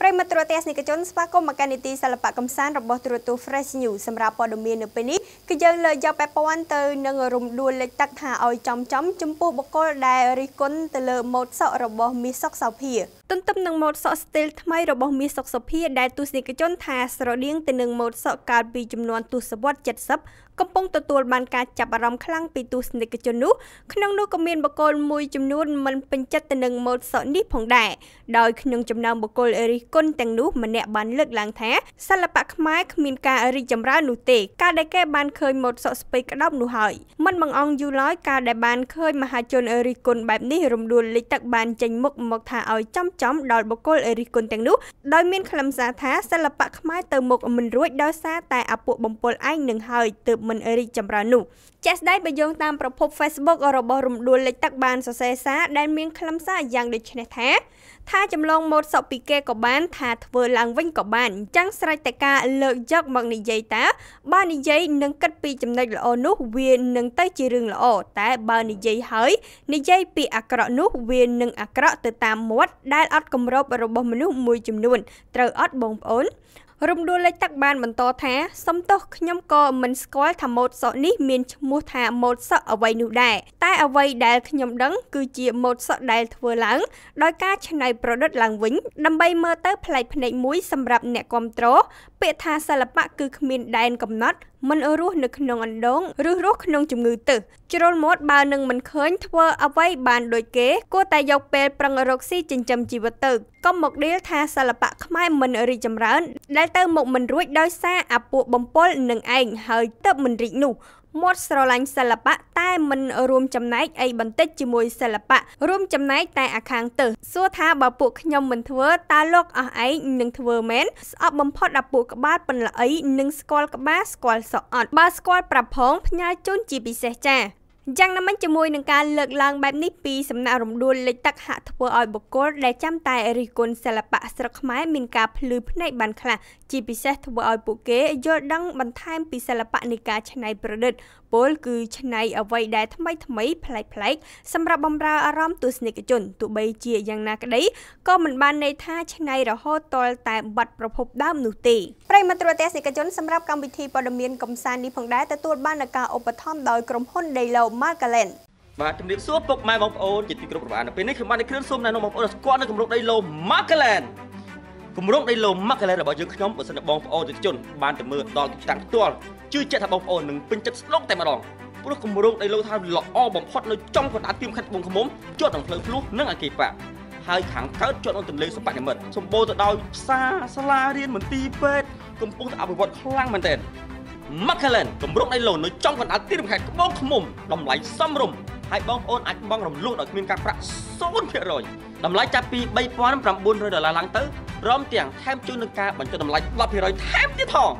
ប្រិមត្តទ្រទស្សនិកជនស្វាគមន៍មកកាន់នីតិសិល្បៈកំសាន្តរបស់ទ្រទស្សន៍ Fresh News សម្រាប់ព័ត៌មាននៅពេលនេះគឺយើងលើកយកពាក់ព័ន្ធទៅនឹងរំដួលលេខទឹកថាឲ្យចំចំចំពោះបុគ្គលដែលរិះគន់ទៅលើម៉ូតសក់របស់មាសសុកសោភាទន្ទឹមនឹងម៉ូតសក់ស្ទីលថ្មីរបស់មាសសុកសោភាដែលទស្សនិកជនថាស្រដៀងទៅនឹងម៉ូតសក់កាលពីចំនួនទសវត្ស70កំពុងទទួលបានការចាប់អារម្មណ៍ខ្លាំងពីទស្សនិកជននោះក្នុងនោះក៏មានបុគ្គលមួយចំនួនមិនពេញចិត្តទៅនឹងម៉ូតសក់នេះផងដែរដោយក្នុងចំណោមបុគ្គលរិះគន់ទាំងនោះម្នាក់បានលើកឡើងថាសិល្បៈខ្មែរគ្មានការរីកចម្រើននោះទេការដែលគេបានឃើញម៉ូតសក់ស្ពៃក្តោបនោះហើយមិនបង្អង់យូរឡើយការដែលបានឃើញមហាជនរិះគន់បែបនេះរំដួលលេខទឹកបានចេញមុខមកថាឲ្យចំចំដល់បុគ្គលរិះគន់ទាំងនោះដោយមានខ្លឹមសារថាសិល្បៈខ្មែរទៅមុខមិនរួចដោយសារតែអពួកបំពល់ឯងនឹងហើយទើបមិនរីកចម្រើននោះជាក់ស្ដែងបើយោងតាមប្រភព Facebook របស់រំដួលលេខទឹកបានសរសេរសារដែលមានខ្លឹមសារយ៉ាងដូចនេះថាថាចម្លងម៉ូតសក់ពីគេក៏បាន ថាធ្វើឡើងវិញក៏បានអញ្ចឹងស្រេចតែការលើកយកមកនិយាយតាបើនិយាយនឹងគិតពីចំណុចល្អនោះវានឹងទៅជារឿងល្អតែបើនិយាយហើយនិយាយពីអាក្រក់នោះវានឹងអាក្រក់ទៅតាមមាត់ដែលអត់គម្របរបស់មនុស្សមួយចំនួនត្រូវអត់បងប្អូនរំដួលលេខទឹកបានបន្តថាសំទោសខ្ញុំក៏មិនស្គាល់ថាម៉ូតសក់នេះមានឈ្មោះថាម៉ូតសក់អ្វីនោះដែរតែអ្វីដែលខ្ញុំដឹងគឺជាម៉ូតសក់ដែលធ្វើឡើងដោយការច្នៃប្រឌិតឡើងវិញដើម្បីមើលទៅប្លែកភ្នែកមួយសម្រាប់អ្នកគ្រប់គ្រង ពាក្យថាសិល្បៈគឺគ្មានដែនកំណត់មិនរស់នៅក្នុងអណ្ដូងឬរស់ក្នុងជំងឺទឹកជ្រុលមាត់បើនឹងមិនឃើញធ្វើអ្វីបានដូចគេគួរតែយកពេលប្រឹងរកស៊ីចិញ្ចឹមជីវិតទៅកុំមកដៀលថាសិល្បៈខ្មែរមិនរីកចម្រើនដែលទៅមុខមិនរួចដោយសារអាពួកបំពល់នឹងឯងហើយទៅមិនរីកនោះ មាត់ស្រឡាញ់សិល្បៈតែមិនរួមចំណែកអីបន្តិចជាមួយសិល្បៈរួមចំណែកតែអាខាងទៅសួរថាបើពួកខ្ញុំមិនធ្វើតើលោកអស់ឯងនឹងធ្វើមែនស្អប់បំផុតអាពួកក្បាលប៉ុនល្អីនឹងស្គាល់ក្បាលស្គាល់សក់អត់បើស្គាល់ប្រាប់ផងផ្ញើជូនជាពិសេសចា យ៉ាងណាមិញជាមួយនឹងការលើកឡើងបែបនេះពីសំណាក់រំដួលលេខទឹកហាក់ធ្វើឲ្យបុគ្គលដែលចាំតែរិះគន់សិល្បៈស្រុកខ្មែរមានការភ្លឺភ្នែកបានខ្លះជាពិសេសធ្វើឲ្យពួកគេយល់ដឹងបន្ថែមពីសិល្បៈនៃការច្នៃប្រឌិតពលគឺច្នៃអ្វីដែលថ្មីថ្មីប្លែកប្លែកសម្រាប់បំរើអារម្មណ៍ទស្សនិកជនទោះបីជាយ៉ាងណាក្តីក៏មិនបានន័យថាច្នៃរហូតតលតែបាត់ប្រភពដើមនោះទេប្រិមត្តទស្សនិកជនសម្រាប់កម្មវិធីព័ត៌មានកំសាន្តនេះផងដែរទទួលបាននូវការឧបត្ថម្ភដោយក្រុមហ៊ុន Daylo Markalen បាទជំរាបសួរពុកម៉ែបងប្អូនជាទីគោរពរបស់នៅពេលនេះខ្ញុំបានគ្រឿនសូមណែនាំបងប្អូនស្គាល់នៅគម្រោងដីឡូ Markland គម្រោងដីឡូ Markland របស់យើងខ្ញុំបើសិនជាបងប្អូនយុវជនបានទៅមើលដល់ទីតាំងផ្ទាល់ជឿជាក់ថាបងប្អូននឹងពេញចិត្តស្ដុកតែម្ដងព្រោះគម្រោងដីឡូថាល្អបំផុតនៅចំកណ្ដាលទីមខេត្តត្បូងឃ្មុំជាប់នឹងផ្លូវភ្លោះនិងអគារប៉ាហើយខាងកើតជាប់នឹងទន្លេសុបនិមិត្តសម្បូរទៅដោយផ្សារសាលារៀនមន្ទីរពេទ្យកំពុងតែអភិវឌ្ឍខ្លាំងមែនទែន Macallan គម្រោងដីឡូនៅចំកណ្ដាលទីរួមខេត្តត្បូងឃ្មុំតម្លៃសមរម្យហើយបងប្អូនអាចបង់រំលោះដោយគ្មានការប្រាក់0%តម្លៃចាប់ពី3900ដុល្លារឡើងទៅព្រមទាំងថែមជូននឹងការបញ្ចុះតម្លៃ10%ថែមទៀតផង